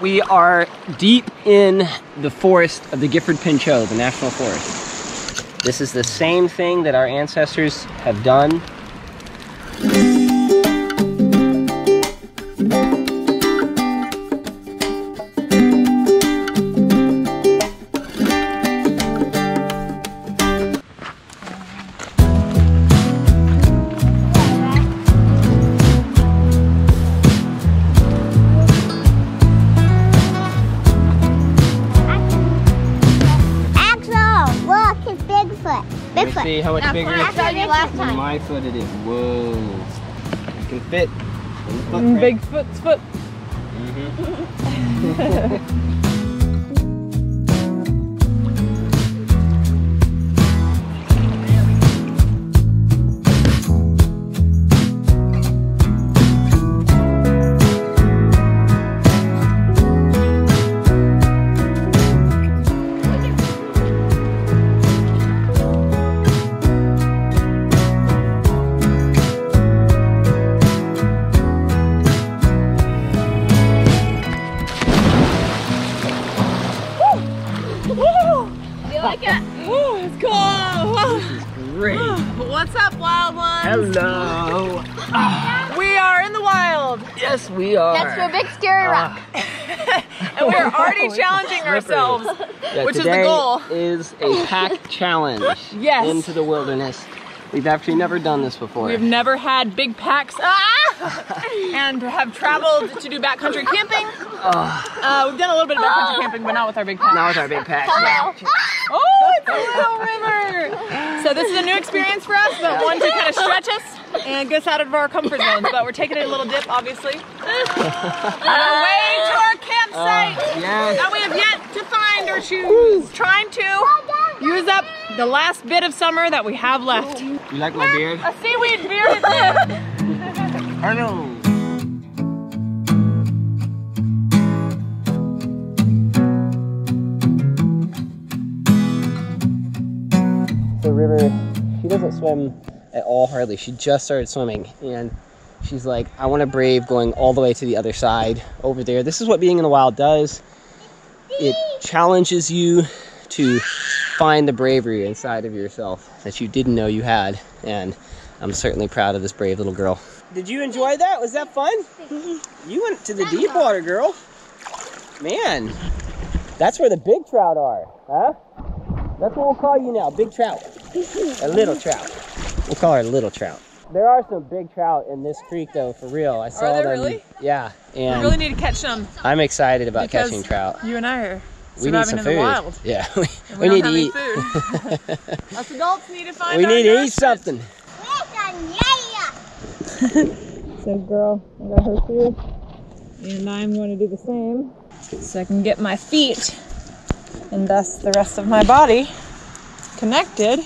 We are deep in the forest of the Gifford Pinchot, the national forest. This is the same thing that our ancestors have done my foot it is. Whoa. You can fit Mm, footprint. Bigfoot's foot. Mhm. You and we are already challenging ourselves. Yeah, which is the today goal. is a pack challenge Yes. into the wilderness. We've actually never done this before. We've never had big packs, ah! and have traveled to do backcountry camping. Uh, we've done a little bit of backcountry camping, but not with our big pack. Not with our big pack. Oh, it's a little river. So this is a new experience for us, but one to kind of stretch us and get us out of our comfort zones. But we're taking a little dip, obviously. On our way to our campsite Yes. that we have yet to find or choose. Trying to use up the last bit of summer that we have left. You like my beard? A seaweed bearded Hello. The river, she doesn't swim at all hardly. She just started swimming and she's like, I want to brave going all the way to the other side over there. This is what being in the wild does. It challenges you to find the bravery inside of yourself that you didn't know you had. And I'm certainly proud of this brave little girl. Did you enjoy that? Was that fun? You went to the deep water, girl. Man, that's where the big trout are, huh? That's what we'll call you now, big trout. A little trout. We'll call her little trout. There are some big trout in this creek, though, for real. I saw there them. really? Yeah, We really need to catch some I'm excited about because catching trout. you and I are We need surviving some in food. the wild. Yeah, we, we we, need to eat. any food. Us adults need to find we our need to eat nourishment. something. Says girl, I got her food. And I'm going to do the same so I can get my feet and thus the rest of my body connected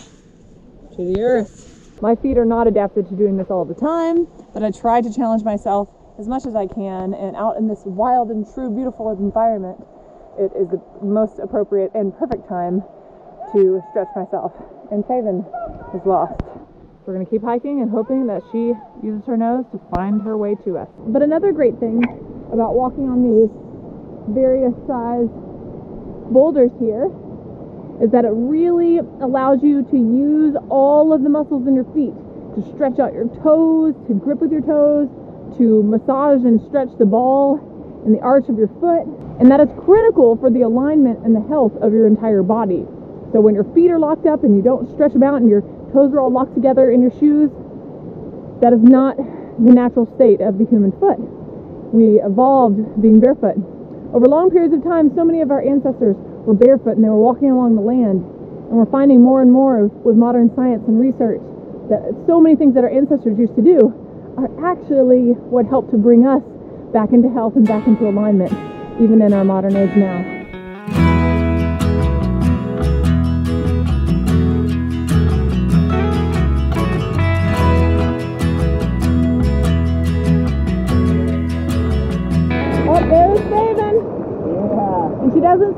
to the earth. My feet are not adapted to doing this all the time, but I try to challenge myself as much as I can. And out in this wild and true, beautiful environment, it is the most appropriate and perfect time to stretch myself. And Faven is lost. We're gonna keep hiking and hoping that she uses her nose to find her way to us. But another great thing about walking on these various size boulders here is that it really allows you to use all of the muscles in your feet to stretch out your toes, to grip with your toes, to massage and stretch the ball and the arch of your foot. And that is critical for the alignment and the health of your entire body. So when your feet are locked up and you don't stretch them out and your toes are all locked together in your shoes, that is not the natural state of the human foot. We evolved being barefoot. Over long periods of time, so many of our ancestors were barefoot and they were walking along the land. And we're finding more and more with modern science and research that so many things that our ancestors used to do are actually what helped to bring us back into health and back into alignment, even in our modern age now.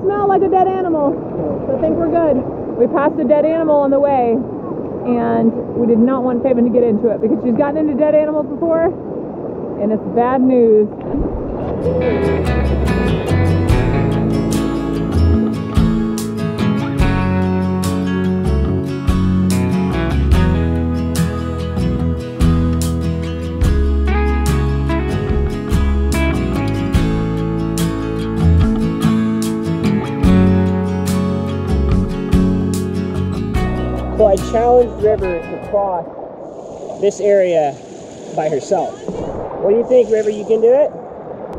Smell like a dead animal. So I think we're good. We passed a dead animal on the way, and we did not want Faven to get into it because she's gotten into dead animals before, and it's bad news. Challenged River to cross this area by herself. What do you think, River? You can do it?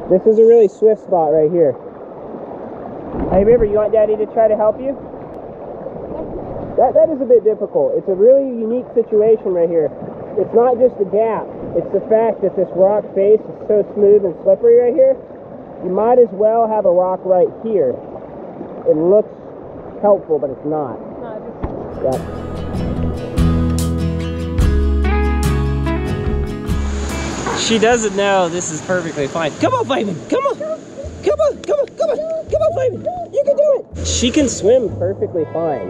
This is a really swift spot right here. Hey, River, you want Daddy to try to help you? That, that is a bit difficult. It's a really unique situation right here. It's not just the gap, it's the fact that this rock face is so smooth and slippery right here. You might as well have a rock right here. It looks helpful, but it's not. Yep. She doesn't know this is perfectly fine. Come on, Faven. Come on. Come on, come on, come on. Come on, Faven. You can do it. She can swim perfectly fine.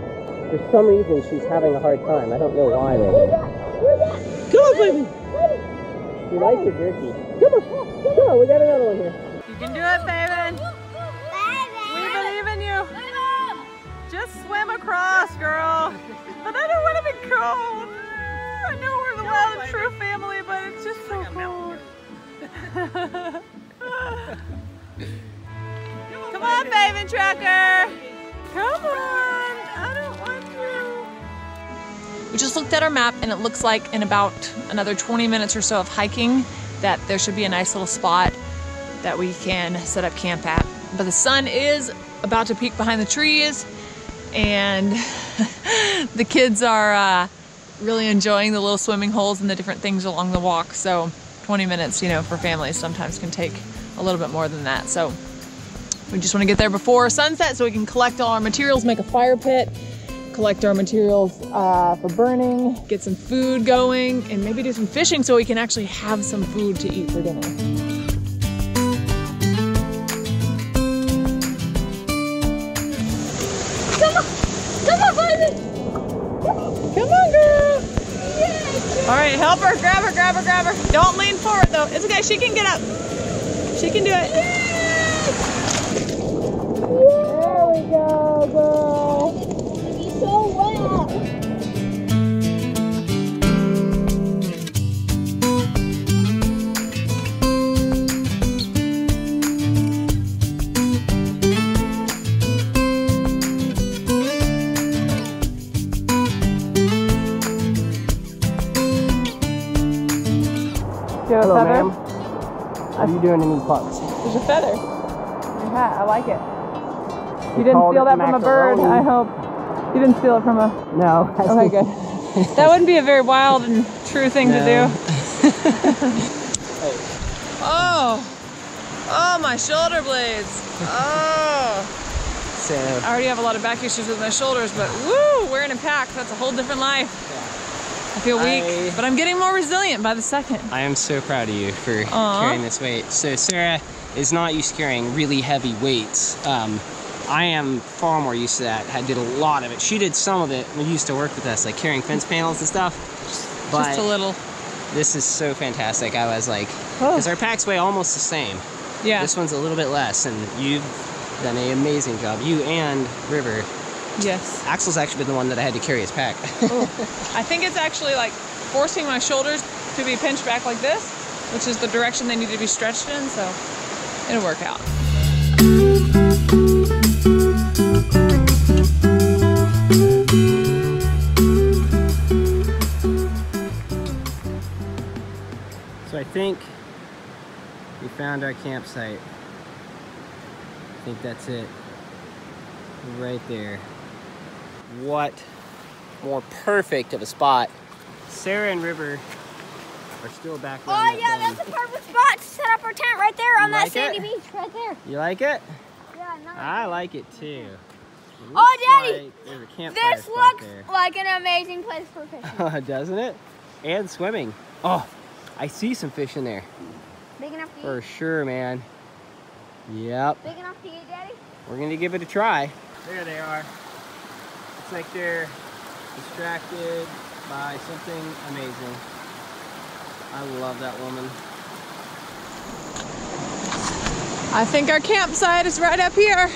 For some reason, she's having a hard time. I don't know why, though. Come on, Faven. She likes her jerky. Come on. Come on, we got another one here. You can do it, Faven. We believe in you. Just swim across, girl. But I don't want to be cold. I know we're the Wild and True family, but it's just so cold. Come on, Faven Tracker. Come on. I don't want to. We just looked at our map and it looks like in about another 20 minutes or so of hiking that there should be a nice little spot that we can set up camp at. But the sun is about to peek behind the trees, and the kids are uh, really enjoying the little swimming holes and the different things along the walk. So 20 minutes, you know, for families sometimes can take a little bit more than that. So we just want to get there before sunset so we can collect all our materials, make a fire pit, collect our materials uh, for burning, get some food going, and maybe do some fishing so we can actually have some food to eat for dinner. Help her. Grab her, grab her, grab her. Don't lean forward, though. It's okay. She can get up. She can do it. There we go, girl. So wet. You doing in these parts? There's a feather. Your hat. I like it. You We didn't steal it that from a bird. I hope. You didn't steal it from a. No. Okay, good. That wouldn't be a very wild and true thing to do. oh, oh, my shoulder blades. Oh, So, I already have a lot of back issues with my shoulders, but woo, wearing a pack, that's a whole different life. I feel weak, I- but I'm getting more resilient by the second. I am so proud of you for Aw. carrying this weight. So Sarah is not used to carrying really heavy weights. Um, I am far more used to that. I did a lot of it. She did some of it. We used to work with us, like carrying fence panels and stuff. But Just a little. this is so fantastic. I was like, Oh. because our packs weigh almost the same. Yeah. This one's a little bit less, and you've done an amazing job. You and River. Yes. Axel's actually been the one that I had to carry his pack. I think it's actually like forcing my shoulders to be pinched back like this, which is the direction they need to be stretched in, so it'll work out. So I think we found our campsite. I think that's it. Right there. What more perfect of a spot. Sarah and River are still back Oh that yeah, bend. that's a perfect spot to set up our tent right there on You that like sandy it? beach right there. You like it? Yeah, nice. I like it too. Oh, Daddy, like there's a This looks there. like an amazing place for fishing. Doesn't it? And swimming. Oh, I see some fish in there. Big enough to For eat. sure, man. Yep. Big enough to eat, Daddy. We're gonna give it a try. There they are. Looks like they're distracted by something amazing. I love that woman. I think our campsite is right up here.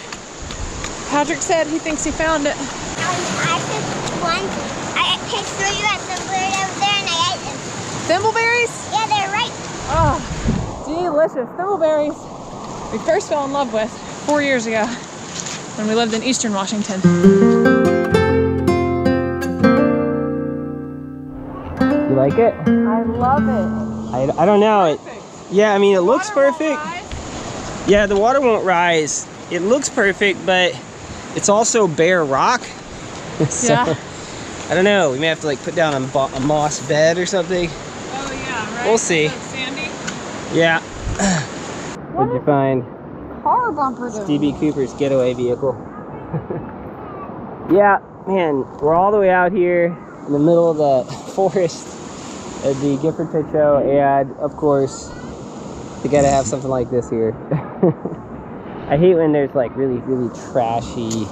Patrick said he thinks he found it. Um, I, I took one. I picked three that the bird over there and I ate them. Thimbleberries? Yeah, they're right. Oh, delicious. Thimbleberries. We first fell in love with four years ago when we lived in Eastern Washington. Like it? I love it. I, I don't know. It, yeah, I mean, it looks perfect. Yeah, the water won't rise. It looks perfect, but it's also bare rock. so, Yeah. I don't know. We may have to like put down a, a moss bed or something. Oh yeah, right. We'll see. Sandy. Yeah. What'd you find? Car bumper. DB Cooper's getaway vehicle. yeah, man, we're all the way out here in the middle of the forest at Uh, the Gifford Pinchot, and of course, we gotta have something like this here. I hate when there's like really, really trashy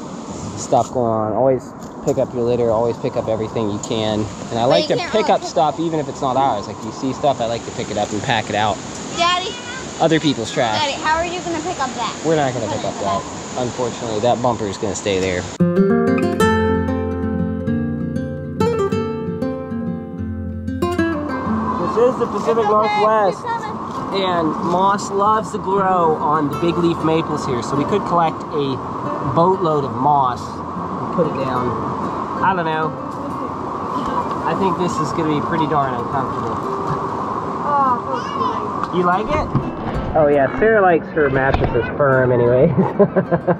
stuff going on. Always pick up your litter, always pick up everything you can. And I like to pick up pick- stuff even if it's not ours. Like you see stuff, I like to pick it up and pack it out. Daddy, Other people's trash. Daddy, how are you gonna pick up that? We're not gonna pick up that. Unfortunately, that bumper is gonna stay there. The Pacific Northwest, and moss loves to grow on the big leaf maples here, so we could collect a boatload of moss and put it down. I don't know. I think this is gonna be pretty darn uncomfortable. Oh, You like it? Oh yeah, Sarah likes her mattresses firm anyway.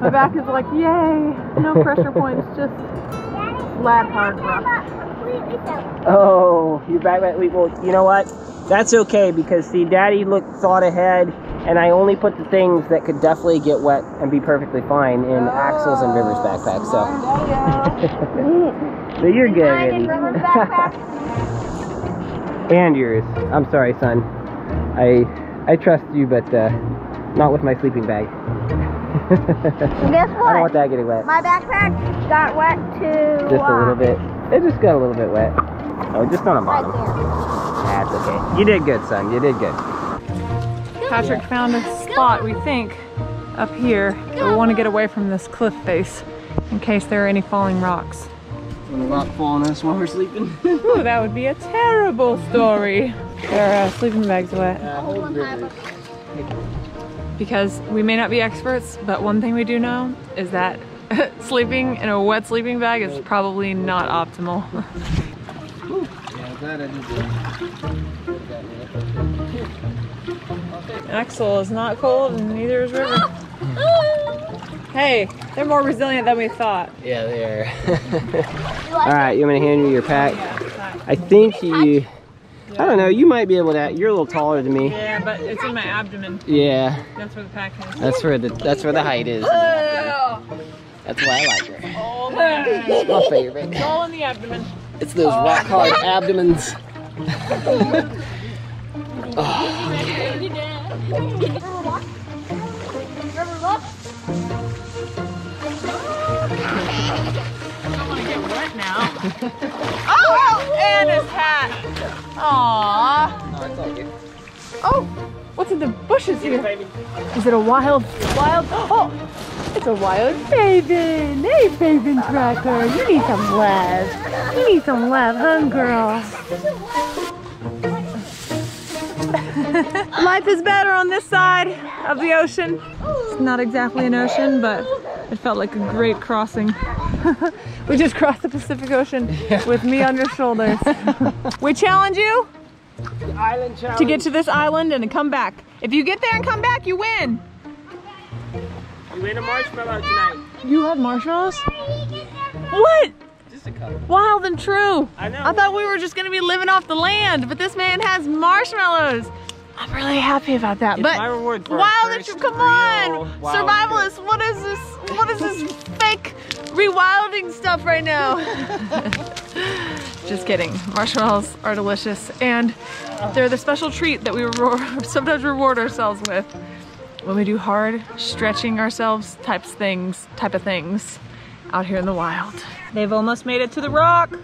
My back is like, yay! No pressure points, just flat hard rough. Oh, your back might leak. Well, you know what? That's okay because see, Daddy looked thought ahead, and I only put the things that could definitely get wet and be perfectly fine in Axel's and River's backpack. So, so you're good, and River. River's backpack. and yours. I'm sorry, son. I I trust you, but uh, not with my sleeping bag. guess what? I don't want that getting wet. My backpack got wet too. Just a little bit. It just got a little bit wet. Oh, just on Right bottom. there. That's okay. You did good, son. You did good. Patrick found a spot, we think, up here. But we want to get away from this cliff face in case there are any falling rocks. When the rock fall on us while we're sleeping. Ooh, that would be a terrible story. Their uh, sleeping bags wet. Hold Because we may not be experts, but one thing we do know is that sleeping in a wet sleeping bag is probably not optimal. Yeah, glad I did Axel is not cold and neither is River. hey, they're more resilient than we thought. Yeah, they are. All right, you want me to hand you your pack? I think you. I don't know. You might be able to. You're a little taller than me. Yeah, but it's in my abdomen. Yeah, That's where the pack is. that's where the that's where the height is. That's why I like her. All, in It's my favorite. the- all in the abdomen. It's those rock hard abdomens. River, look. I don't want to get wet now. oh, and his hat. Aww. No, it's all good. Oh, what's in the bushes here? Is it a wild, wild? Oh, it's a wild Faven. Hey, Faven Tracker, you need some love. You need some love, huh, girl? Life is better on this side of the ocean. It's not exactly an ocean, but it felt like a great crossing. we just crossed the Pacific Ocean with me on your shoulders. we challenge you. To get to this island and to come back. If you get there and come back, you win. You win a marshmallow tonight. You have marshmallows? What? Just a couple. Wild and true. I know. I thought we were just gonna be living off the land, but this man has marshmallows. I'm really happy about that. It's but my reward for wild and true. Come on, wild survivalist. What is this? What is this fake rewilding stuff right now? Just kidding. Marshmallows are delicious, and they're the special treat that we reward, sometimes reward ourselves with when we do hard stretching ourselves types things, type of things out here in the wild. They've almost made it to the rock.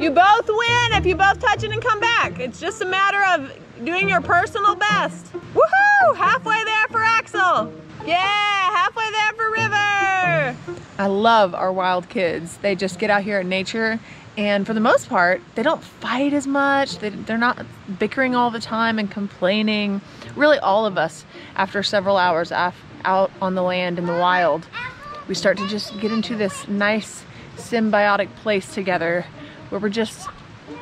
You both win if you both touch it and come back. It's just a matter of doing your personal best. Woohoo! Halfway there for Axel. Yeah, halfway there for River. I love our wild kids. They just get out here in nature and for the most part, they don't fight as much. They, they're not bickering all the time and complaining. Really, all of us, after several hours af- out on the land in the wild, we start to just get into this nice symbiotic place together where we're just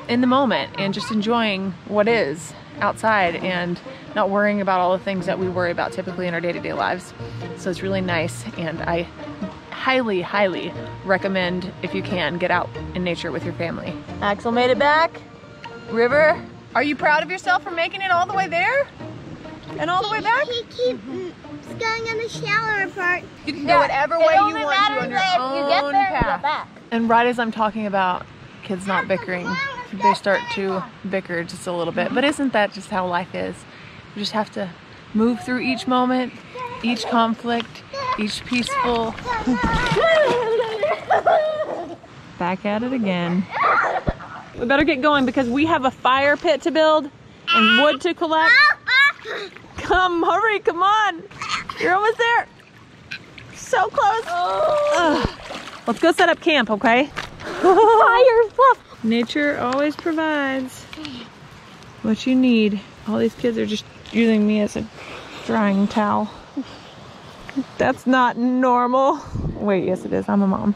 in the moment and just enjoying what is outside and not worrying about all the things that we worry about typically in our day-to-day lives. So it's really nice and I highly, highly recommend if you can get out in nature with your family. Axel made it back. River, are you proud of yourself for making it all the way there? And all the way back? He keeps going on the shallower part. You can go whatever way you want to on your own path. back. And right as I'm talking about kids not bickering, they start to bicker just a little bit. But isn't that just how life is? You just have to move through each moment, each conflict, each peaceful. Back at it again. We better get going because we have a fire pit to build and wood to collect. Come, hurry, come on. You're almost there. So close. Let's go set up camp, okay? Fire fluff. Nature always provides what you need. All these kids are just using me as a drying towel. That's not normal. Wait, yes it is. I'm a mom.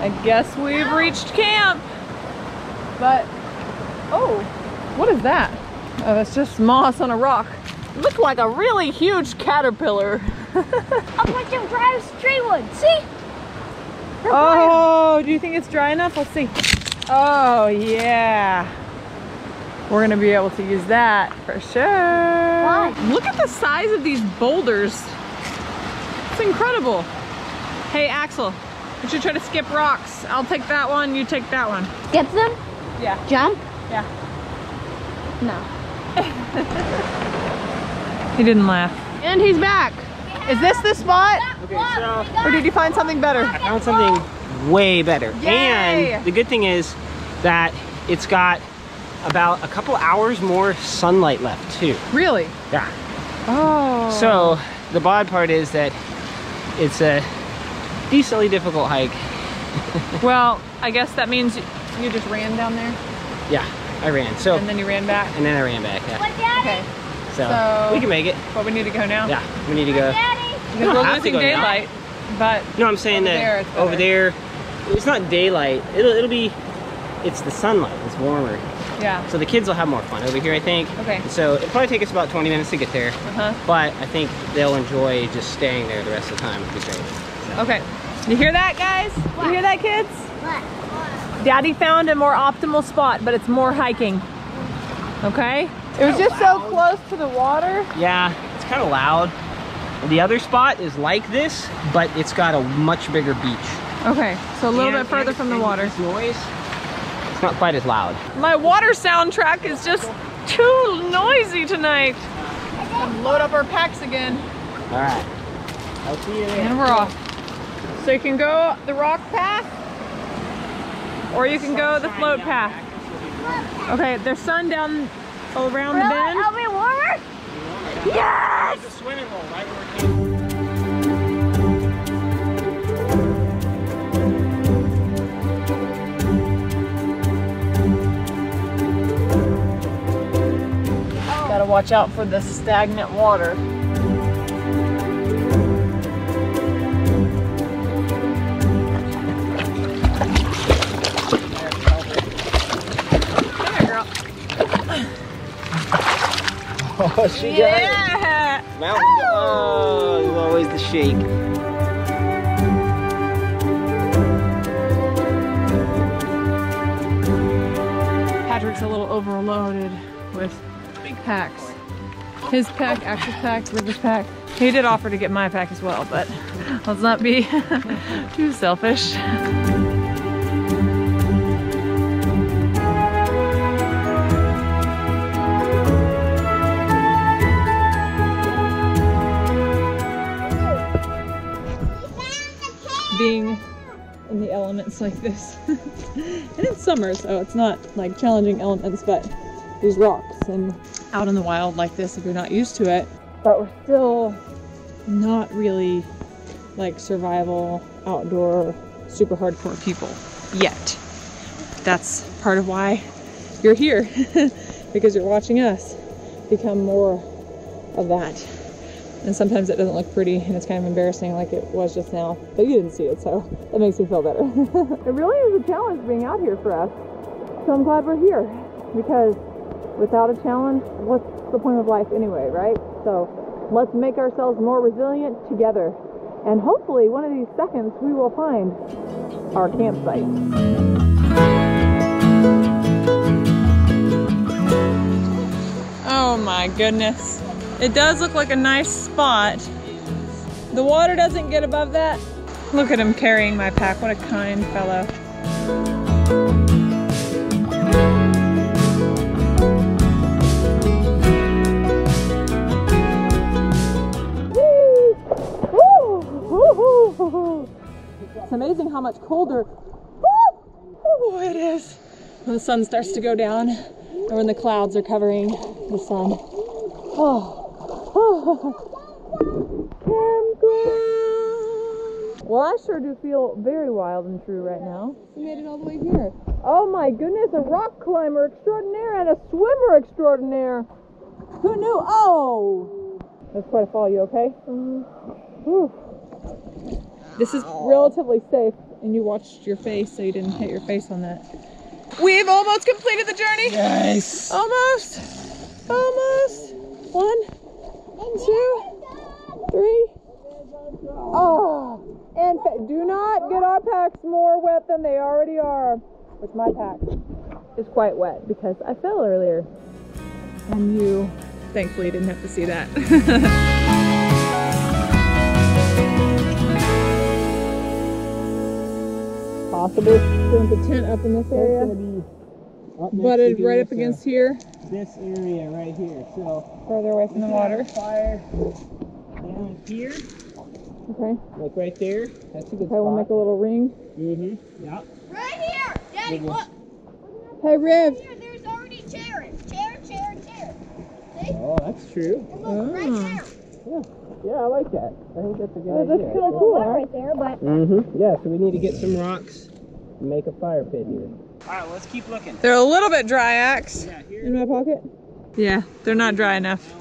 I guess we've reached camp. But, oh, what is that? Oh, it's just moss on a rock. It looks like a really huge caterpillar. A bunch of dry tree wood. See? Oh, do you think it's dry enough? Let's see. Oh, yeah. We're gonna be able to use that for sure. Why? Look at the size of these boulders. It's incredible. Hey, Axel, we should try to skip rocks. I'll take that one, you take that one. Skip them? Yeah, Jump? yeah. No. He didn't laugh. And he's back. Is this the spot? Okay, so Or did you find something better? I found something way better. Yay! And the good thing is that it's got about a couple hours more sunlight left too. Really? Yeah. Oh. So the bad part is that it's a decently difficult hike. Well, I guess that means you just ran down there Yeah, I ran. So and then you ran back. and then I ran back. Yeah. Daddy? Okay. So, So- we can make it. But we need to go now. Yeah, we need to go. Daddy? We Because don't we're have to losing go now. daylight. But No, I'm saying Over there that it's over there, it's not daylight. It'll it'll be, it's the sunlight. It's warmer. Yeah. So the kids will have more fun over here, I think. Okay. So it'll probably take us about 20 minutes to get there, Uh-huh. but I think they'll enjoy just staying there the rest of the time. It'll be great. So- Okay. You hear that, guys? You hear that, kids? What? Daddy found a more optimal spot, but it's more hiking. Okay? It was just so close to the water. Yeah, it's kind of loud. The other spot is like this, but it's got a much bigger beach. Okay, so a little And- bit further and- from the water. this noise, it's not quite as loud. My water soundtrack is just too noisy tonight. Load up our packs again. All right. I'll see you later. And we're off. So you can go the rock path, or you can go the float path. Okay, there's sun down around the bend. I'll be warmer? Yes! There's a swimming hole right where we're Gotta watch out for the stagnant water. Come here, girl. Oh, she got it. Mountain. Oh, ah, there's always the shake. Patrick's a little overloaded packs. His pack, Axel's pack, River's pack. He did offer to get my pack as well, but let's not be too selfish. Being in the elements like this. and it's summer, so it's not like challenging elements, but these rocks and out in the wild like this if you're not used to it. But we're still not really like survival, outdoor, super hardcore people yet. That's part of why you're here because you're watching us become more of that. And sometimes it doesn't look pretty and it's kind of embarrassing like it was just now. But you didn't see it, so that makes me feel better. it really is a challenge being out here for us. So I'm glad we're here because without a challenge, what's the point of life anyway, right? So let's make ourselves more resilient together. And hopefully, one of these seconds, we will find our campsite. Oh my goodness. It does look like a nice spot. The water doesn't get above that. Look at him carrying my pack. What a kind fellow. It's amazing how much colder it is when the sun starts to go down or when the clouds are covering the sun. Oh, campground. Well, I sure do feel very wild and true right now. We made it all the way here. Oh my goodness, a rock climber extraordinaire and a swimmer extraordinaire. Who knew? Oh! That's quite a fall. You okay? Mm-hmm. Whew. This is relatively safe, and you watched your face so you didn't hit your face on that. We've almost completed the journey. Nice. Almost. Almost. One, two, three. Oh, and do not get our packs more wet than they already are. Which my pack is quite wet because I fell earlier. And you, thankfully, didn't have to see that. Possible to the tent up in this area, butted right up against here, this area right here. So further away from the water. fire down here, Okay. like right there. That's a good Okay, we'll make a little ring. Mm-hmm. Yeah. Right here. Daddy, look. Hey, Riv. Here, there's already chairs. Chair, chair, chair. See? Oh, that's true. And look, right Oh. there. Yeah, I like that. I think that's a good Oh, that's idea. kind of cool. Right there, but Mm-hmm. Yeah, so we need to get some rocks and make a fire pit here. All right, let's keep looking. They're a little bit dry, Axe. Yeah, here. In my pocket? Yeah, they're not dry enough.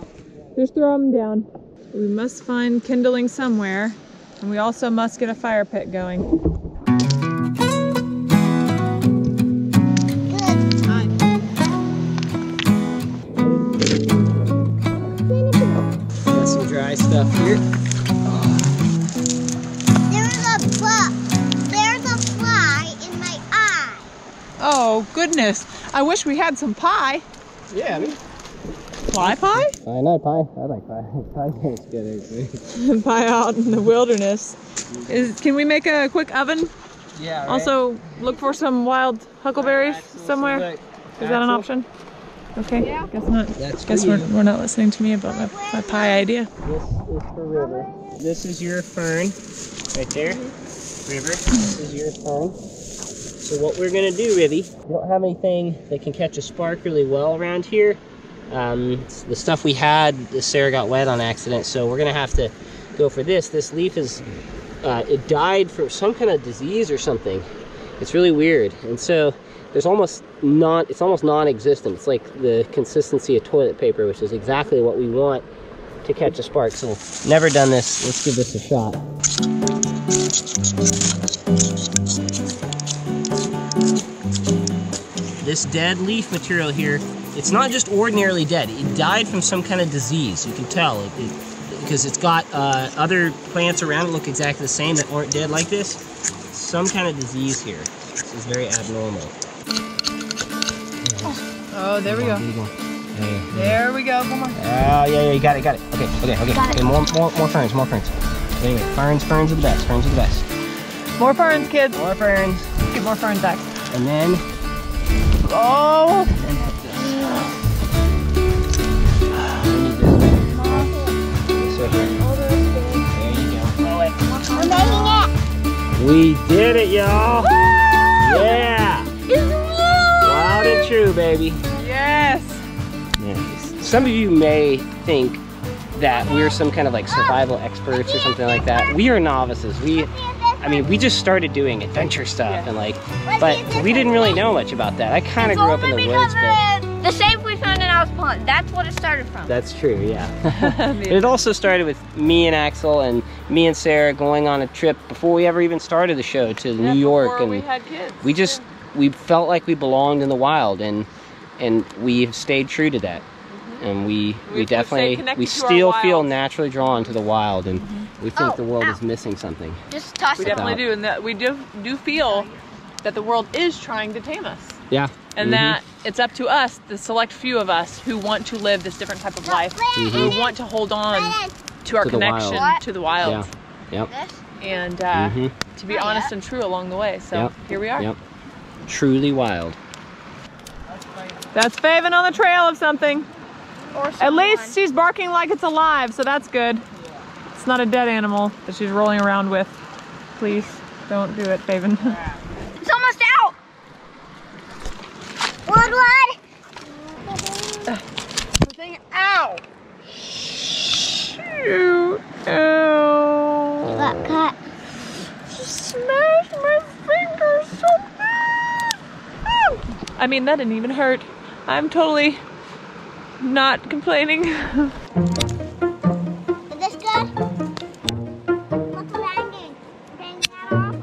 Just throw them down. We must find kindling somewhere, and we also must get a fire pit going. Stuff here. there's a fly. There's a fly in my eye. Oh, goodness. I wish we had some pie. Yeah, I mean. Fly pie? I know pie. I like pie. Pie tastes good, actually. pie out in the wilderness. Is, can we make a quick oven? Yeah. Right? Also, look for some wild huckleberries Axel, somewhere. look. Is that an option? Okay, yeah. guess not. That's Guess we're, we're not listening to me about my, my pie idea. This is for River. This is your fern, right there. River, this is your fern. So what we're gonna do, Rivy, we don't have anything that can catch a spark really well around here. Um, the stuff we had, the Sarah got wet on accident, so we're gonna have to go for this. This leaf is, uh, it died from some kind of disease or something. It's really weird, and so there's almost not, it's almost non-existent. It's like the consistency of toilet paper, which is exactly what we want to catch a spark. So never done this. Let's give this a shot. This dead leaf material here, it's not just ordinarily dead. It died from some kind of disease. You can tell it, it because it's got uh, other plants around it look exactly the same that aren't dead like this. Some kind of disease here. This is very abnormal. Oh, there we go. There we go. Come on. Oh, ah, yeah, yeah, you got it, got it. Okay, okay, okay. Got it. okay more, more, more ferns, more ferns. Anyway, ferns, ferns are the best. Ferns are the best. More ferns, kids. More ferns, Get more ferns back. and then Oh, we need this. This right here. There you go. I'm making it. We did it, y'all. Yeah. It's Loud and true, baby. yes. Yeah. Some of you may think that we're some kind of like survival experts or something like that. We are novices. We, I mean, we just started doing adventure stuff and like, but we didn't really know much about that. I kind of grew up in the woods, but The safe we found in Alice Pond. That's what it started from. That's true, yeah. It also started with me and Axel and me and Sarah going on a trip before we ever even started the show to Yeah, New York and we had kids. we just we felt like we belonged in the wild and and we've stayed true to that and we We've- we definitely we still feel naturally drawn to the wild and we think Oh, the world ow. is missing something Just toss We it. definitely about- do, and that we do do feel that the world is trying to tame us, yeah and Mhm. that it's up to us, the select few of us, who want to live this different type of life, who want to hold on to our To connection What? to the wild, yeah yep and uh, Mhm. to be Oh, yeah. honest and true along the way. So Yep. here we are. yep truly wild That's Faven on the trail of something. Or At least she's barking like it's alive, so that's good. It's not a dead animal that she's rolling around with. Please don't do it, Faven. It's almost out. Woodward. Ow! Shoot! Ow! Got cut. Smash my fingers so bad! Ow! I mean, that didn't even hurt. I'm totally not complaining. Is this good? What's the banging? Bang that off?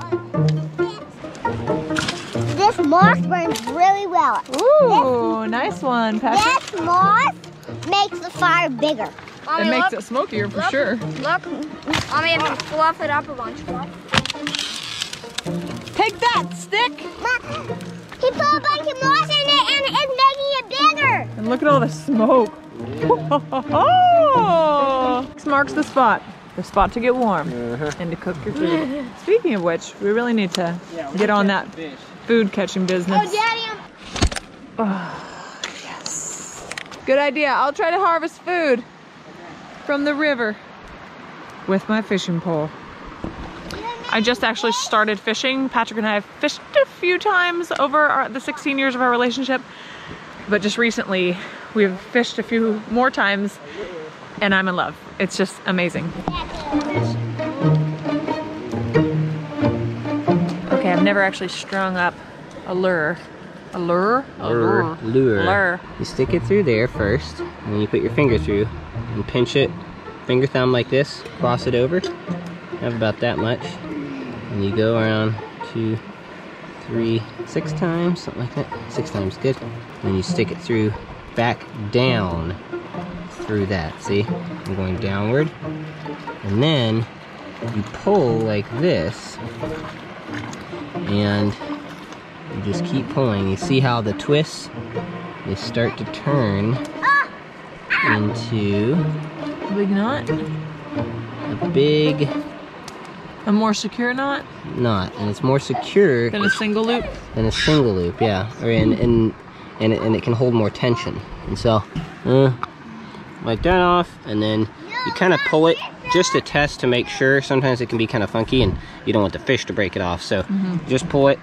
Or this moss burns really well. Ooh, nice one, Patrick. This moss makes the fire bigger. It makes it smokier for sure. Look, mommy, if you fluff it up a bunch. Take that, stick! Ma- He put a bunch of moss in it and it's making it bigger. And look at all the smoke. Oh! This marks the spot. The spot to get warm uh-huh. and to cook your food. Speaking of which, we really need to get on that food catching business. Oh, Daddy, I'm oh, Yes. Good idea. I'll try to harvest food from the river with my fishing pole. I just actually started fishing. Patrick and I have fished a few times over our, the 16 years of our relationship, but just recently we've fished a few more times and I'm in love. It's just amazing. Okay, I've never actually strung up a lure. A lure? A lure lure Lure. you stick it through there first and then you put your finger through and pinch it finger thumb like this cross it over have about that much and you go around two three six times something like that. Six times good. Then you stick it through back down through that see? I'm going downward. And then you pull like this. And you just keep pulling. You see how the twists they start to turn into a Big knot? a big A more secure knot knot, and it's more secure than a single loop? than a single loop. Yeah, or in and and it, and it can hold more tension. And so, uh, like that off, and then you kind of pull it just to test to make sure. Sometimes it can be kind of funky, and you don't want the fish to break it off. So just pull it,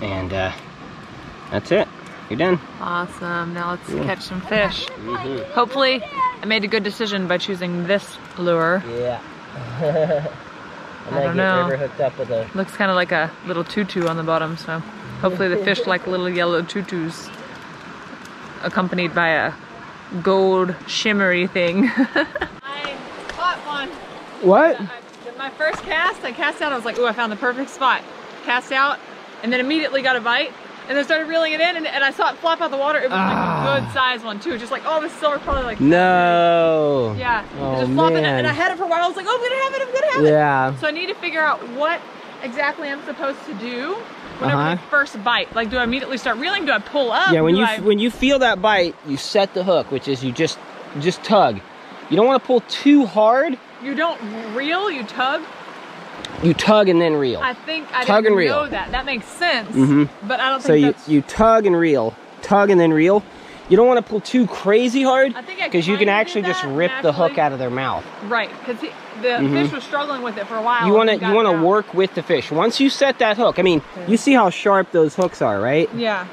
and uh, that's it. You're done. Awesome. Now let's catch some fish. Mhm. Hopefully, I made a good decision by choosing this lure. Yeah. I don't know. hooked up with a. Looks kind of like a little tutu on the bottom, so hopefully the fish like little yellow tutus accompanied by a gold shimmery thing. I caught one. What? I, my first cast, I cast out, I was like, ooh, I found the perfect spot. Cast out, and then immediately got a bite, and then started reeling it in, and, and I saw it flop out of the water. It was Ah. like a good size one too, just like, oh, this silver color, like, No. yeah. Oh, just flopped, and, I- and I had it for a while. I was like, oh, I'm gonna have it, I'm gonna have it. Yeah. So I need to figure out what exactly I'm supposed to do whenever Uh-huh. the first bite. Like, do I immediately start reeling? Do I pull up? Yeah. When Do you I- when you feel that bite, you set the hook, which is you just just tug. You don't want to pull too hard. you don't reel, you tug. You tug and then reel. I think I Tug didn't and reel. know that. That makes sense. Mm -hmm. But I don't So think you that's. you tug and reel, tug and then reel. You don't want to pull too crazy hard I think I because you can actually just rip the hook out of their mouth. Right, because the Mhm. fish was struggling with it for a while. You want to you want to work with the fish. Once you set that hook, I mean, you see how sharp those hooks are, right? Yeah.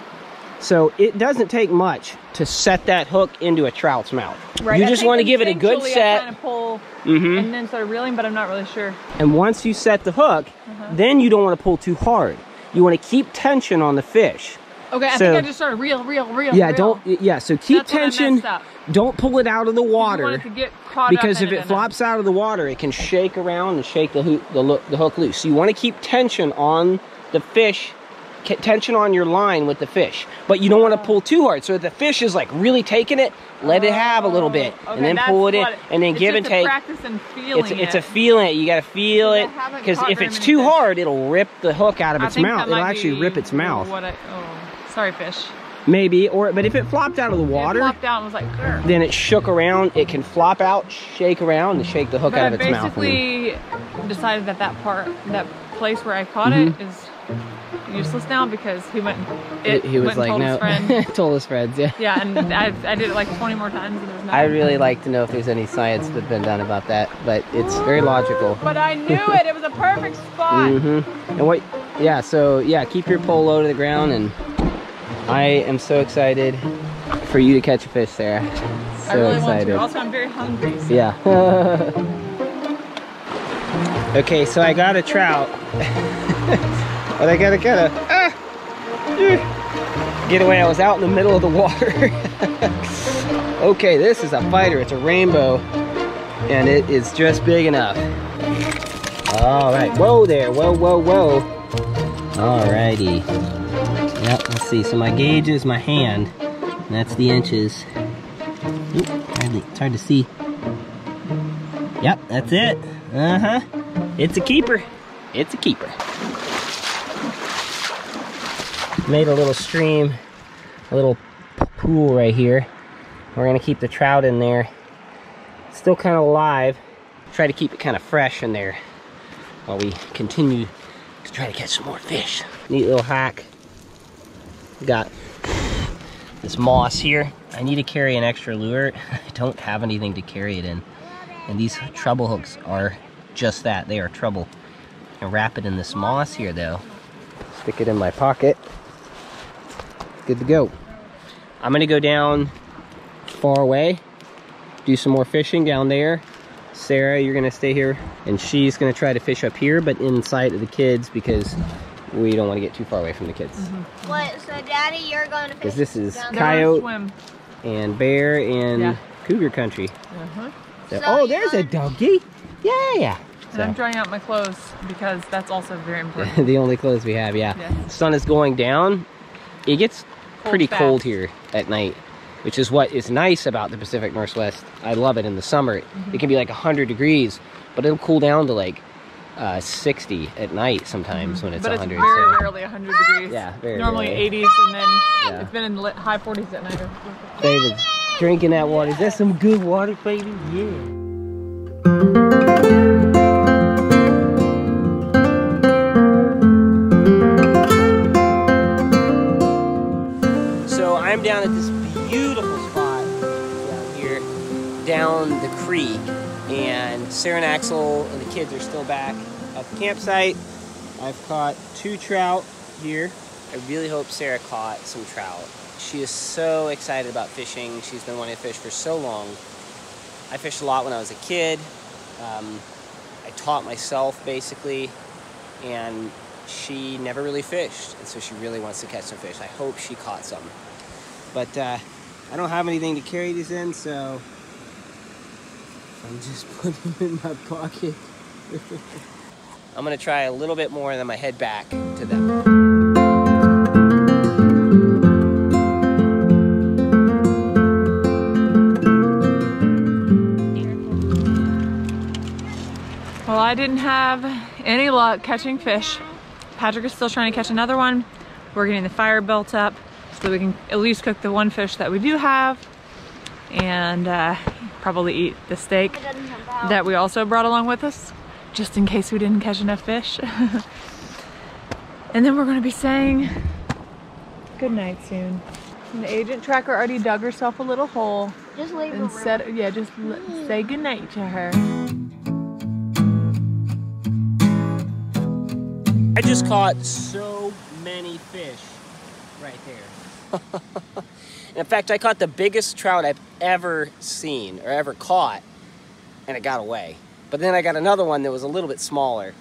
So it doesn't take much to set that hook into a trout's mouth. Right. You I just want to give it a good instinctually I set. kind of pull hmm and then started reeling, but I'm not really sure. And once you set the hook, Uh-huh. then you don't want to pull too hard. You want to keep tension on the fish Okay, I So- think I just started real, real, real. Yeah, real. don't. Yeah, so keep That's tension. Don't pull it out of the You want water it to get caught because if it flops out of the water, it can shake around and shake the hook, the, the hook loose. So you want to keep tension on the fish, tension on your line with the fish, but you don't want to pull too hard. So if the fish is like really taking it, let it have a little bit, Oh, and then pull it in, and then give and take. Practice and feeling It's it's a feeling. You gotta feel it because if it's too fish. hard, it'll rip the hook out of I its mouth. It'll actually rip its mouth. I, oh, sorry, fish. Maybe, or but if it flopped out of the It water, flopped out and was like, then it shook around. It can flop out, shake around, and shake the hook But out I of its mouth. basically decided that that part, that place where I caught Mm-hmm. it, is useless now because he went. He- It he was like, told no, his friend. told his friends, yeah. yeah, and I, I did it like 20 more times and there was nothing. I really like to know if there's any science that's been done about that, but it's very logical. But I knew it. It was a perfect spot. Mm-hmm. And what? Yeah. So yeah, keep your pole low to the ground, and I am so excited for you to catch a fish, Sarah. So I really excited. want to. Also, I'm very hungry. so- Yeah. okay, so I got a trout. but I gotta get a ah, get away. I was out in the middle of the water. okay, this is a fighter. It's a rainbow, and it is just big enough. All right. Whoa there. Whoa, whoa, whoa. Alrighty. Yep. Let's see. So my gauge is my hand. and That's the inches. Oop, hardly- it's hard to see. Yep, that's it. Uh-huh. It's a keeper. It's a keeper. Made a little stream, a little pool right here. We're gonna keep the trout in there. Still kind of alive. Try to keep it kind of fresh in there while we continue to try to catch some more fish. Neat little hack. Got this moss here. I need to carry an extra lure. I don't have anything to carry it in. And these treble hooks are just that. They are treble. And wrap it in this moss here though. Stick it in my pocket. Good to go. I'm gonna go down far away, do some more fishing down there. Sarah, you're gonna stay here, and she's gonna try to fish up here, but in sight of the kids because we don't want to get too far away from the kids. What? So, Daddy, you're going to fish? Because this is down They're on a coyote Swim. and bear and Yeah. cougar country. Uh-huh. So- So oh, there's a want- doggy. Yeah, yeah. And I'm drying out my clothes because that's also very important. the only clothes we have, yeah. Yes. Sun is going down. It gets Cold pretty fast. cold here at night, which is what is nice about the Pacific Northwest. I love it in the summer. Mm-hmm. It can be like 100 degrees, but it'll cool down to like uh, 60 at night sometimes when it's Mm-hmm. but it's 100. very so- rarely 100 degrees. Yeah, very Normally rarely. 80s, and then Yeah. it's been in the high 40s at night. David's drinking that water. Is that some good water, baby? Yeah. Down the creek, and Sarah and Axel and the kids are still back at the campsite. I've caught two trout here. I really hope Sarah caught some trout. She is so excited about fishing. She's been wanting to fish for so long. I fished a lot when I was a kid. Um, I taught myself basically, and she never really fished, and so she really wants to catch some fish. I hope she caught some. But uh, I don't have anything to carry these in, so I'm just putting them in my pocket. I'm gonna try a little bit more and then I head back to them. Well, I didn't have any luck catching fish. Patrick is still trying to catch another one. We're getting the fire built up so we can at least cook the one fish that we do have and uh, probably eat the steak It doesn't jump out. that we also brought along with us just in case we didn't catch enough fish. and then we're going to be saying good night soon. And the agent tracker already dug herself a little hole Just leave and it said, yeah, just l- say good night to her. I just caught so many fish right there. in fact, I caught the biggest trout I've ever seen or ever caught, and it got away. But then I got another one that was a little bit smaller.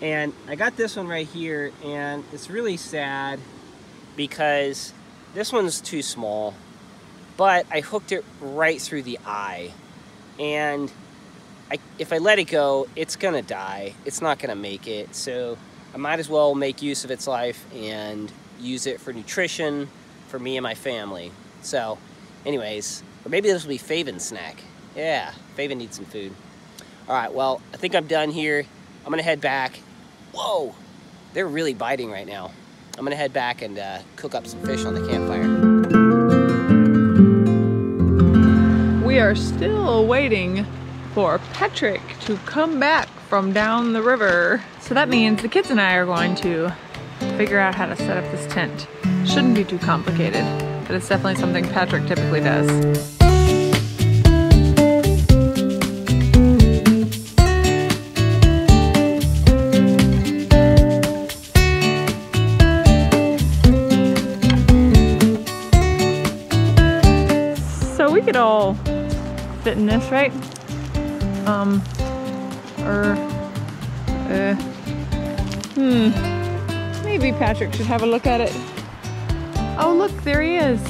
And I got this one right here, and it's really sad because this one's too small, but I hooked it right through the eye. And I, if I let it go, it's gonna die. It's not gonna make it. So I might as well make use of its life and use it for nutrition for me and my family. So, anyways, or maybe this will be Faven's snack. Yeah, Faven needs some food. All right, well, I think I'm done here. I'm gonna head back. Whoa, they're really biting right now. I'm gonna head back and uh, cook up some fish on the campfire. We are still waiting for Patrick to come back from down the river. So that means the kids and I are going to figure out how to set up this tent. Shouldn't be too complicated, but it's definitely something Patrick typically does. So we could all fit in this, right? Um, or, uh, hmm, maybe Patrick should have a look at it. Oh, look, there he is.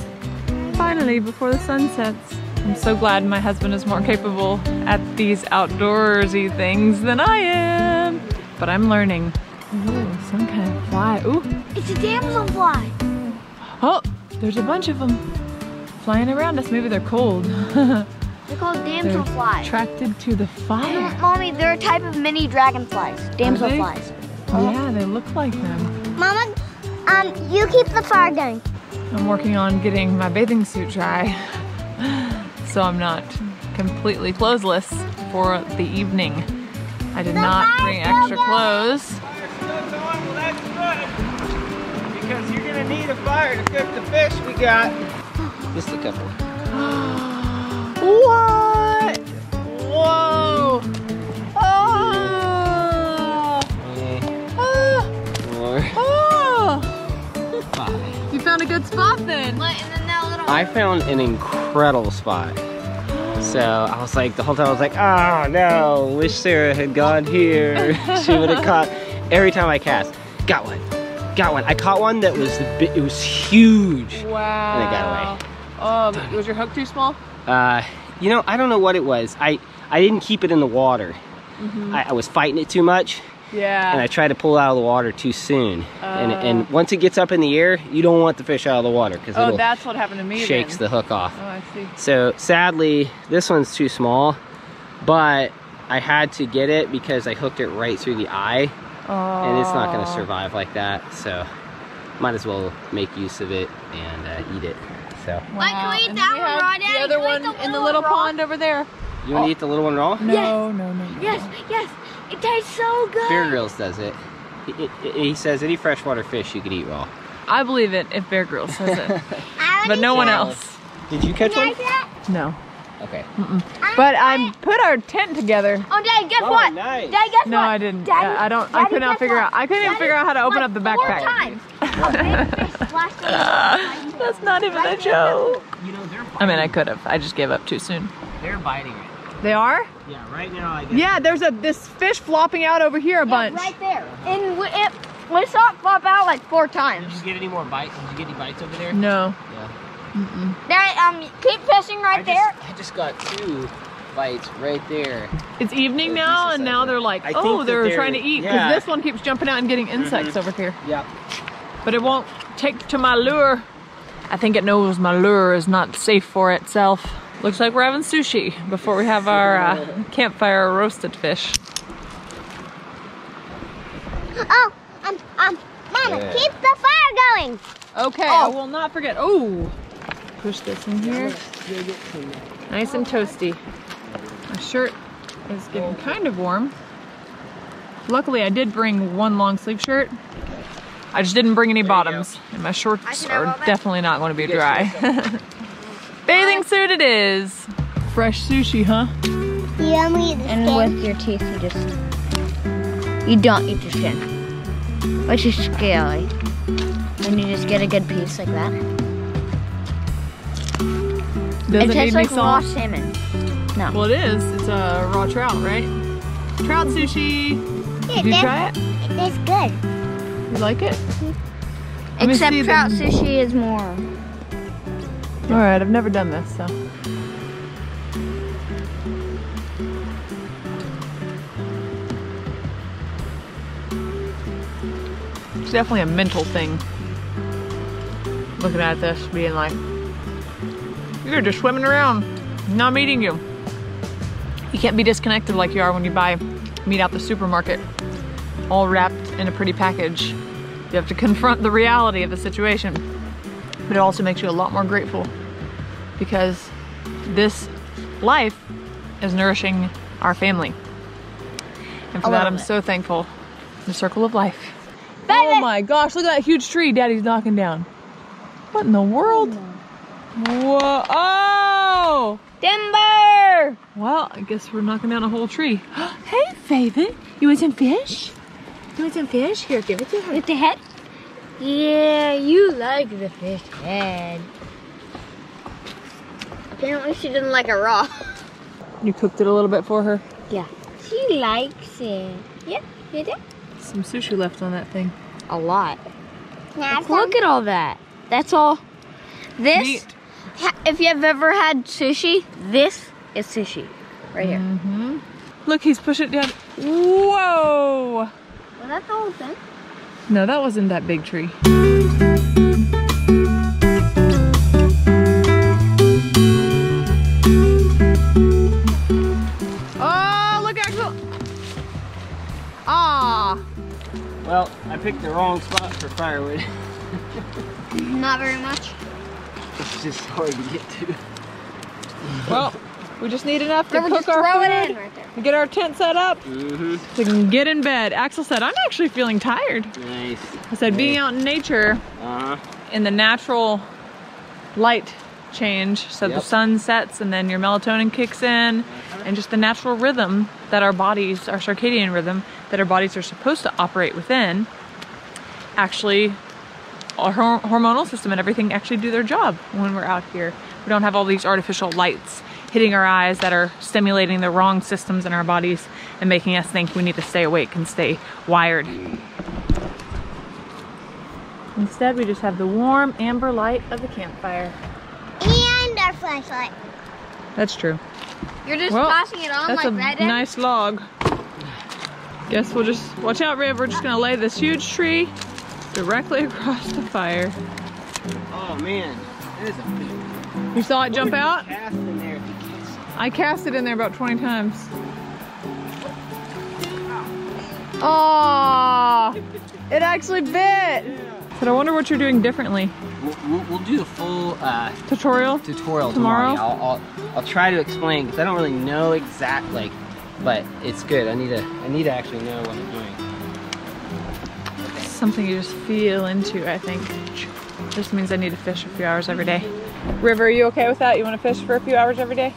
Finally, before the sun sets. I'm so glad my husband is more capable at these outdoorsy things than I am. But I'm learning. Ooh, some kind of fly. Ooh, It's a damselfly. oh, there's a bunch of them flying around us. Maybe they're cold. They're called they're damselflies. attracted to the fire. Mommy, they're a type of mini dragonflies. Damselflies. Yeah, they look like them. Mama, um, you keep the fire going. I'm working on getting my bathing suit dry so I'm not completely clothesless for the evening. I did not bring extra clothes. Well, that's good. Because you're gonna need a fire to cook the fish we got. Just a couple. What? Whoa! Found a good spot then. I found an incredible spot. So I was like, the whole time I was like, oh no, wish Sarah had gone here. she would have caught every time I cast. Got one. Got one. I caught one that was the bi- it was huge. Wow. And it got away. Oh, was your hook too small? Uh, you know, I don't know what it was. I I didn't keep it in the water. Mm-hmm. I, I was fighting it too much, Yeah. and I try to pull it out of the water too soon. and and once it gets up in the air, you don't want the fish out of the water because oh, that's what happened to me shakes then. the hook off. Oh, I see. So sadly, this one's too small, but I had to get it because I hooked it right through the eye, Oh. and it's not going to survive like that. So might as well make use of it and uh, eat it. So Like, can we eat that we one have raw, The other Can one the in the little little one raw? pond over there. You want to eat the little one raw? No, no, no, no. Yes, yes. It tastes so good. Bear Grylls does it. He, he- he says any freshwater fish you could eat raw. I believe it if Bear Grylls says it, but no one else. Did you catch that. one? Can I eat that? No. Okay. But I put our tent together. Oh, Dad, guess Oh, what? nice. Dad, guess No, what? I didn't. Daddy, I don't. I could not figure what? out. I couldn't even figure out how to open like up the Four backpack. times. A big fish splashed on the side. That's not even a joke. You know I mean, I could have. I just gave up too soon. they're biting it. They are? Yeah, right now I guess. Yeah. There's a this fish flopping out over here a Yeah, bunch. right there. And we, it, we saw it flop out like four times. Did times. you get any more bites? Did you get any bites over there? No. Yeah. There, um, keep fishing right I there. just, I just got two bites right there. It's evening They're now, and now they're like, oh, they're, they're- trying to eat because yeah. this one keeps jumping out and getting insects over here. Yeah. But it won't take to my lure. I think it knows my lure is not safe for itself. Looks like we're having sushi before we have our uh, campfire roasted fish. Oh, um, um, Mama, Yeah. keep the fire going. Okay, I will not forget. Oh, push this in here. Nice and toasty. My shirt is getting kind of warm. Luckily, I did bring one long sleeve shirt. I just didn't bring any bottoms, and my shorts are definitely not going to be dry. Bathing suit it is. Fresh sushi, huh? You only eat the And with your teeth, you just you don't eat the skin, which is scary. And you just get a good piece like that. Does it need tastes like any raw salmon. No. Well, it is. It's a raw trout, right? Trout sushi. Did you try it? It tastes good. You like it? me Except trout sushi is more. All right, I've never done this, so. It's definitely a mental thing. Looking at this, being like, you're just swimming around, not meeting you. You can't be disconnected like you are when you buy meat out the supermarket, all wrapped in a pretty package. You have to confront the reality of the situation. But it also makes you a lot more grateful because this life is nourishing our family. And for that, I'm bit. so thankful. The circle of life. Oh my gosh, look at that huge tree Daddy's knocking down. What in the world? Whoa. Oh! Timber! Well, I guess we're knocking down a whole tree. hey, Faven, you want some fish? You want some fish? Here, give it to her. With the head? Yeah, you like the fish head. Apparently she didn't like it raw. You cooked it a little bit for her. Yeah. She likes it. Yeah, you did? Some sushi left on that thing. A lot. Now Look at all that. That's all. This, Meat. if you've ever had sushi, this is sushi. Right here. Mm-hmm. Look, he's pushing it down. Whoa! Was that the whole thing? No, that wasn't that big tree. Oh, look, Axel! Ah! Well, I picked the wrong spot for firewood. Not very much. It's just hard to get to. Well, we just need enough to cook our food it right there. and get our tent set up Mm-hmm. so we can get in bed. Axel said, I'm actually feeling tired. Nice. I said, being out in nature Uh-huh. in the natural light change, so the sun sets and then your melatonin kicks in, and just the natural rhythm that our bodies, our circadian rhythm, that our bodies are supposed to operate within, actually, our hormonal system and everything actually do their job when we're out here. We don't have all these artificial lights hitting our eyes that are stimulating the wrong systems in our bodies and making us think we need to stay awake and stay wired. Instead, we just have the warm amber light of the campfire. And our flashlight. That's true. You're just Well, passing it on That's like a that. Dad? nice log. Guess we'll just watch out, Riv. We're just gonna lay this huge tree directly across the fire. Oh man, it is a big You saw it jump out? I cast it in there about 20 times. Oh, it actually bit. But I wonder what you're doing differently. We'll, we'll, we'll do a full uh, Tutorial? tutorial Tomorrow? tomorrow. I'll, I'll, I'll try to explain because I don't really know exact like, but it's good. I need to I need to actually know what I'm doing. Something you just feel into, I think. This means I need to fish a few hours every day. River, are you okay with that? You want to fish for a few hours every day?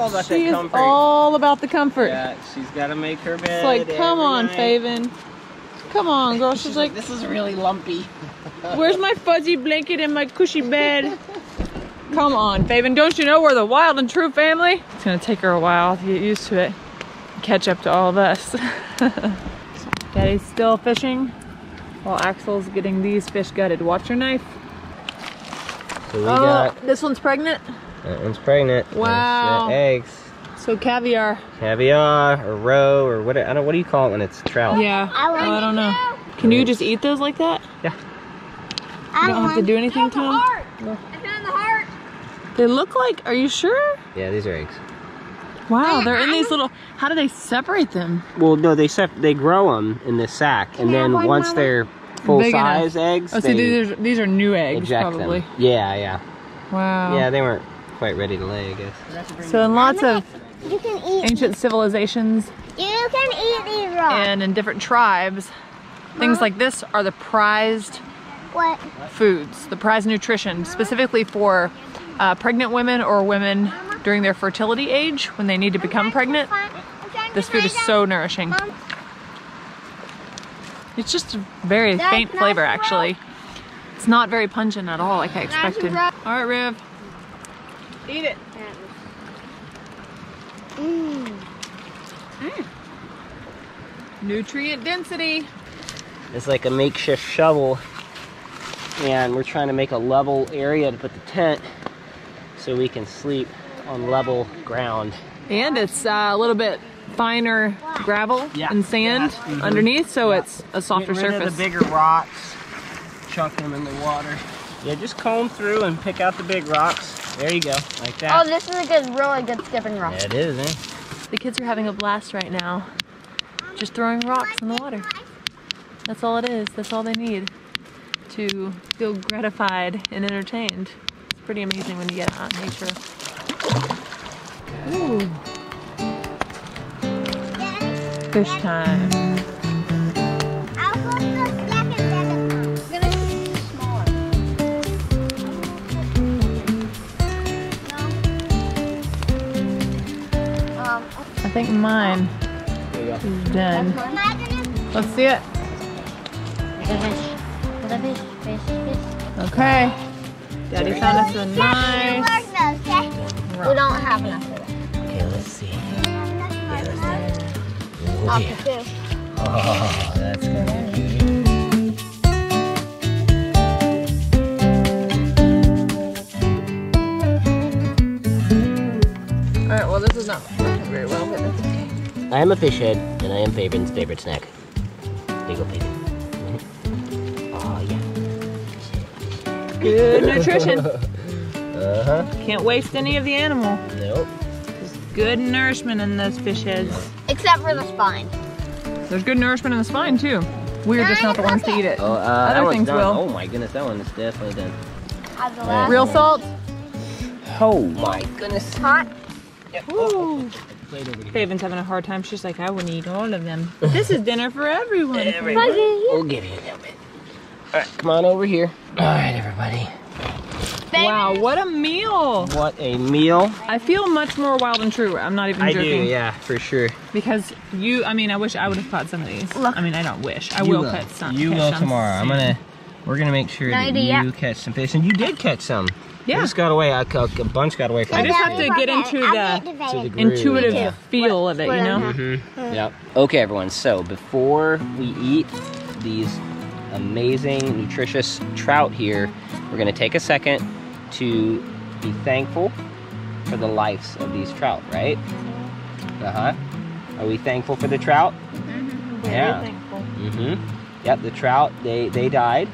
All about She that is comfort. all about the comfort. yeah, she's got to make her bed. It's like, come every on, night. Faven. Come on, girl. She's, She's like, like, this is really lumpy. where's my fuzzy blanket and my cushy bed? Come on, Faven. Don't you know we're the wild and true family? It's gonna take her a while to get used to it. Catch up to all of us. Daddy's still fishing while Axel's getting these fish gutted. Watch your knife. So we oh, got this one's pregnant. Uh, that one's pregnant. There's the uh, Wow. eggs, So caviar. caviar or roe or what? I don't. What do you call it when it's trout? Yeah. I Oh, want I don't know. Can you just eat those like that? Yeah. I You don't have to do anything to them? Heart. I found the heart. They look like, are you sure? Yeah, these are eggs. Wow, they're in these little, how do they separate them? Well, no, they sep- they grow them in this sack, and Can I have then once they're full Big enough. size eggs, Oh, they see, these are, these are new eggs, probably. them. Yeah, yeah, Wow. yeah. They weren't quite ready to lay, I guess. So in lots of You can eat. ancient civilizations You can eat these raw. and in different tribes, things like this are the prized what? foods, the prized nutrition, specifically for uh, pregnant women or women during their fertility age when they need to become pregnant. This food is so nourishing. Mom, It's just a very That's faint flavor, actually. It's not very pungent at all, like I expected. All right, Riv. Eat it. Mmm. Mm. Nutrient density. It's like a makeshift shovel, and we're trying to make a level area to put the tent so we can sleep on level ground. And it's uh, a little bit finer gravel Yeah. and sand Yeah. Mhm. underneath, so it's a softer Get rid surface. of the bigger rocks, chuck them in the water. Yeah, just comb through and pick out the big rocks. There you go, like that. Oh, this is a good, really good skipping rock. Yeah, it is, eh? The kids are having a blast right now. Just throwing rocks in the water. That's all it is. That's all they need to feel gratified and entertained. It's pretty amazing when you get out in nature. Ooh, fish time. I think mine There you go. is done. am I gonna Let's see it. Okay. Daddy found us a nice. work? We don't have enough of it. Okay, let's see. Off yeah. the fish. Oh, that's good. Alright, well, this is not working very well, but that's okay. I am a fish head, and I am Faven's favorite snack. There you go, Fabian. Oh, yeah. Good nutrition. Uh-huh. Can't waste any of the animal. Nope. There's good nourishment in those fish heads. Except for the spine. There's good nourishment in the spine too. We're just not the ones to eat it. Oh, uh, Other that one's things done. will. Oh my goodness, that one is definitely done. How's the Real salt. Oh my goodness. Hot. Woo. Plate over here. Faven's having a hard time. She's like, I wouldn't eat all of them. But this is dinner for everyone. Everyone. We'll give you a little bit. All right, come on over here. All right, everybody. Wow, what a meal! What a meal. I feel much more wild and true. I'm not even I do, joking. yeah, for sure. Because you, I mean, I wish I would have caught some of these. Look. I mean, I don't wish. I You will, catch some. You catch will some tomorrow. I'm gonna. We're gonna make sure that idea. you catch some fish, and you did catch some. Yeah. You just got away. I a bunch got away from I just have to get into the the intuitive Yeah. feel of it, you know? Mm-hmm. Yep. Okay, everyone. So before we eat these amazing, nutritious trout here, we're gonna take a second to be thankful for the lives of these trout, right? Uh huh. Are we thankful for the trout? Yeah. Mm-hmm. Yep, the trout, they, they died.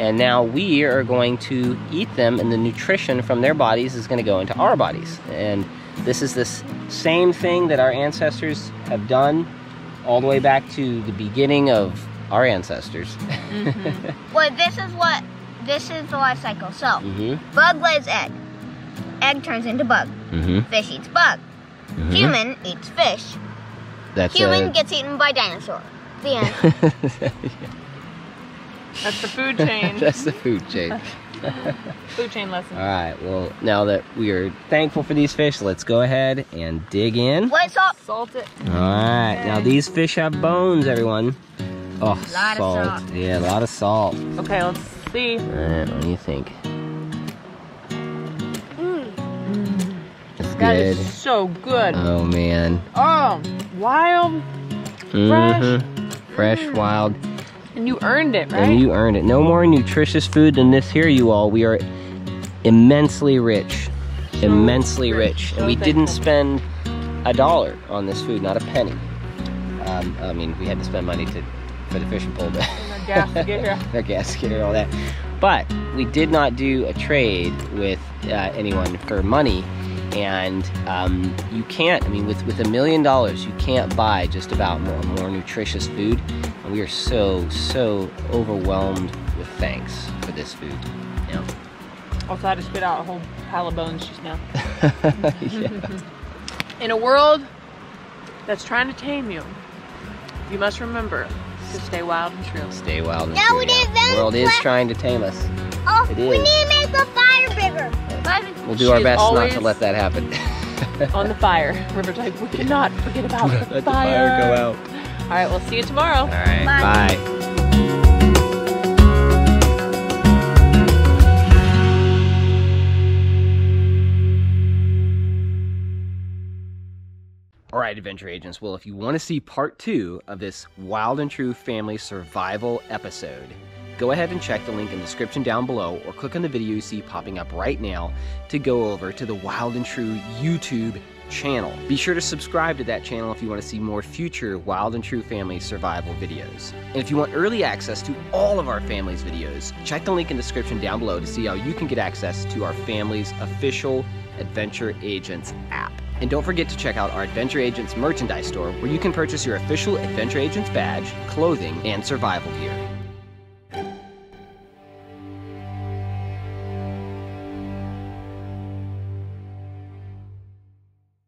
And now we are going to eat them, and the nutrition from their bodies is going to go into our bodies. And this is this same thing that our ancestors have done all the way back to the beginning of our ancestors. Well, this is what, this is the life cycle. So, mm-hmm. bug lays egg. Egg turns into bug. Mm-hmm. Fish eats bug. Human eats fish. That's Human a- gets eaten by dinosaur. The end. That's the food chain. That's the food chain. food chain lesson. All right. Well, now that we are thankful for these fish, let's go ahead and dig in. Wait, salt. Salt it. All right. Now these fish have bones, everyone. Oh, Lot of salt. salt. Yeah, a lot of salt. Okay, let's see. All right. What do you think? It's That good. is so good. Oh man. Oh, wild. Mhm. Fresh, wild, And you earned it, right? and you earned it. No more nutritious food than this here, you all. We are immensely rich, immensely rich, and So we didn't spend a dollar on this food, not a penny. Um, I mean, we had to spend money to for the fishing pole, but And the gas to get here. their gasket and all that. But we did not do a trade with uh, anyone for money. And um, you can't, I mean, with, with a million dollars, you can't buy just about more, more nutritious food. And we are so, so overwhelmed with thanks for this food. You know? Also, I had to spit out a whole pile of bones just now. yeah. In a world that's trying to tame you, you must remember to stay wild and true. Stay wild and No, true, we yeah. did very The world is trying to tame us. Oh, It we need to make the fire bigger. We'll do She our best not to let that happen. On the fire. River's like, we cannot forget about the let fire. the fire go out. All right, we'll see you tomorrow. All right, bye. bye. All right, adventure agents. Well, if you want to see part two of this wild and true family survival episode, go ahead and check the link in the description down below or click on the video you see popping up right now to go over to the Wild and True YouTube channel. Be sure to subscribe to that channel if you want to see more future Wild and True Family survival videos. And if you want early access to all of our family's videos, check the link in the description down below to see how you can get access to our family's official Adventure Agents app. And don't forget to check out our Adventure Agents merchandise store where you can purchase your official Adventure Agents badge, clothing, and survival gear.